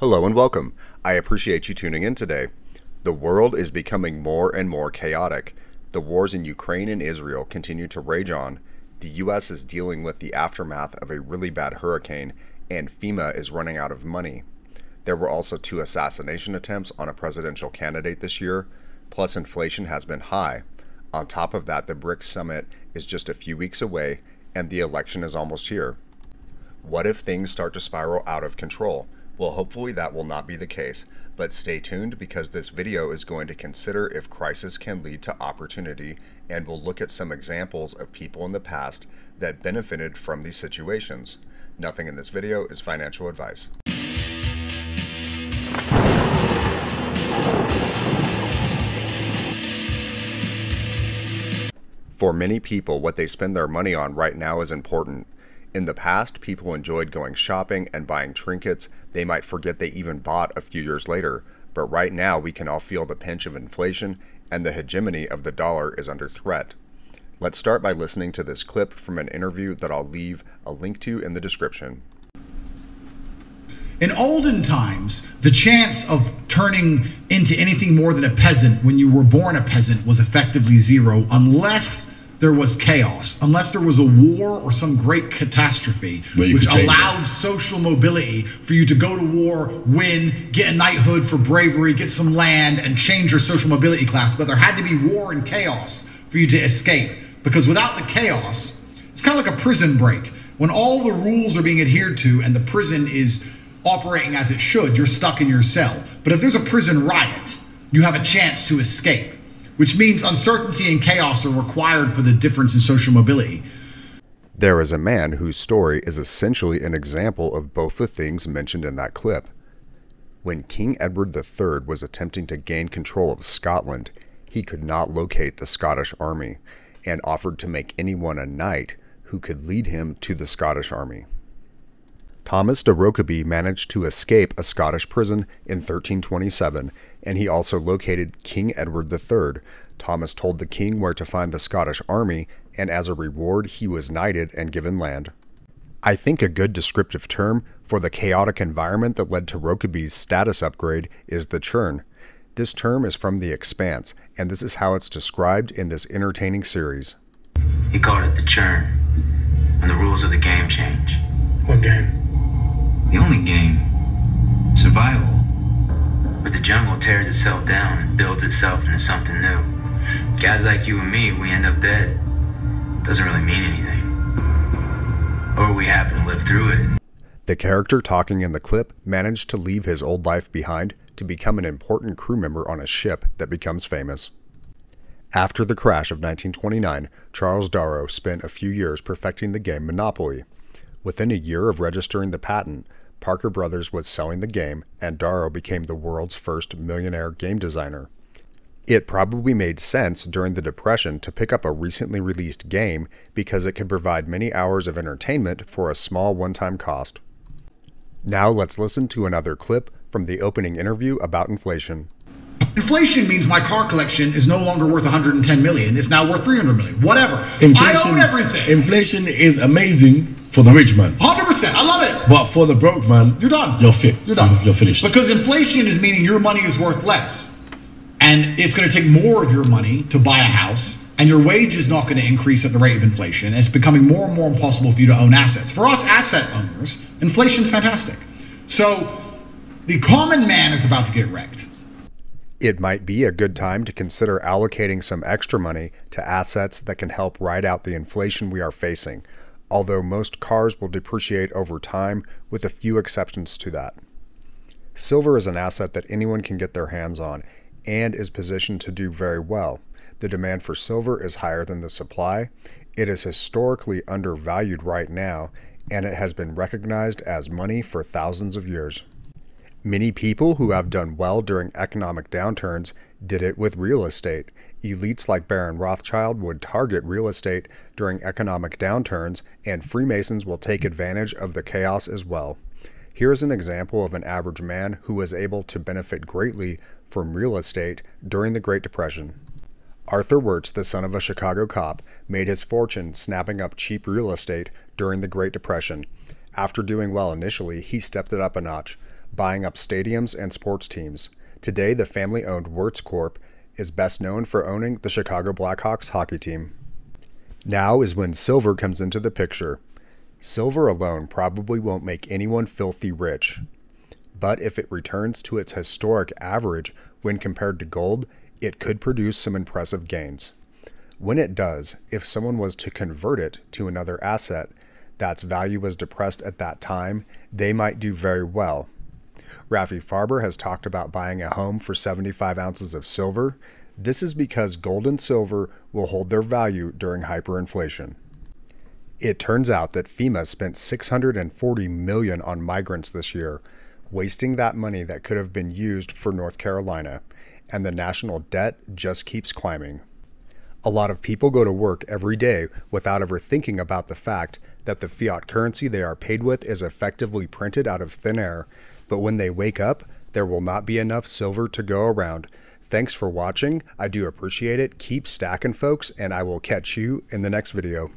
Hello and welcome. I appreciate you tuning in today. The world is becoming more and more chaotic. The wars in Ukraine and Israel continue to rage on. The US is dealing with the aftermath of a really bad hurricane, and FEMA is running out of money. There were also two assassination attempts on a presidential candidate this year, plus, inflation has been high. On top of that, the BRICS summit is just a few weeks away, and the election is almost here. What if things start to spiral out of control? Well, hopefully that will not be the case, but stay tuned because this video is going to consider if crisis can lead to opportunity and we'll look at some examples of people in the past that benefited from these situations. Nothing in this video is financial advice. For many people, what they spend their money on right now is important. In the past, people enjoyed going shopping and buying trinkets they might forget they even bought a few years later, but right now we can all feel the pinch of inflation and the hegemony of the dollar is under threat. Let's start by listening to this clip from an interview that I'll leave a link to in the description. In olden times, the chance of turning into anything more than a peasant when you were born a peasant was effectively zero unless there was chaos, unless there was a war or some great catastrophe, which allowed social mobility for you to go to war, win, get a knighthood for bravery, get some land, and change your social mobility class. But there had to be war and chaos for you to escape. Because without the chaos, it's kind of like a prison break. When all the rules are being adhered to and the prison is operating as it should, you're stuck in your cell. But if there's a prison riot, you have a chance to escape which means uncertainty and chaos are required for the difference in social mobility. There is a man whose story is essentially an example of both the things mentioned in that clip. When King Edward III was attempting to gain control of Scotland, he could not locate the Scottish army and offered to make anyone a knight who could lead him to the Scottish army. Thomas de Rokeby managed to escape a Scottish prison in 1327, and he also located King Edward III. Thomas told the king where to find the Scottish army, and as a reward, he was knighted and given land. I think a good descriptive term for the chaotic environment that led to Rokeby's status upgrade is the churn. This term is from The Expanse, and this is how it's described in this entertaining series. He called it the churn, and the rules of the game change. What game? The only game. Survival. Where the jungle tears itself down and builds itself into something new. Guys like you and me, we end up dead. Doesn't really mean anything. Or we happen to live through it. The character talking in the clip managed to leave his old life behind to become an important crew member on a ship that becomes famous. After the crash of 1929, Charles Darrow spent a few years perfecting the game Monopoly. Within a year of registering the patent, Parker Brothers was selling the game, and Darrow became the world's first millionaire game designer. It probably made sense during the Depression to pick up a recently released game because it could provide many hours of entertainment for a small one time cost. Now let's listen to another clip from the opening interview about inflation. Inflation means my car collection is no longer worth 110 million. It's now worth 300 million. Whatever. Inflation, I own everything. Inflation is amazing for the rich man. 100%. I love it. But for the broke man, you're done. You're fit. You're done. You're finished. Because inflation is meaning your money is worth less. And it's going to take more of your money to buy a house. And your wage is not going to increase at the rate of inflation. And it's becoming more and more impossible for you to own assets. For us asset owners, inflation's fantastic. So the common man is about to get wrecked. It might be a good time to consider allocating some extra money to assets that can help ride out the inflation we are facing, although most cars will depreciate over time with a few exceptions to that. Silver is an asset that anyone can get their hands on and is positioned to do very well. The demand for silver is higher than the supply. It is historically undervalued right now, and it has been recognized as money for thousands of years. Many people who have done well during economic downturns did it with real estate. Elites like Baron Rothschild would target real estate during economic downturns, and Freemasons will take advantage of the chaos as well. Here is an example of an average man who was able to benefit greatly from real estate during the Great Depression. Arthur Wirtz, the son of a Chicago cop, made his fortune snapping up cheap real estate during the Great Depression. After doing well initially, he stepped it up a notch buying up stadiums and sports teams. Today, the family owned Wirtz Corp is best known for owning the Chicago Blackhawks hockey team. Now is when silver comes into the picture. Silver alone probably won't make anyone filthy rich. But if it returns to its historic average when compared to gold, it could produce some impressive gains. When it does, if someone was to convert it to another asset that's value was depressed at that time, they might do very well. Rafi Farber has talked about buying a home for 75 ounces of silver. This is because gold and silver will hold their value during hyperinflation. It turns out that FEMA spent 640 million on migrants this year, wasting that money that could have been used for North Carolina, and the national debt just keeps climbing. A lot of people go to work every day without ever thinking about the fact that the fiat currency they are paid with is effectively printed out of thin air, but when they wake up, there will not be enough silver to go around. Thanks for watching. I do appreciate it. Keep stacking, folks, and I will catch you in the next video.